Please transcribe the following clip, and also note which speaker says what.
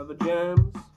Speaker 1: Other gems.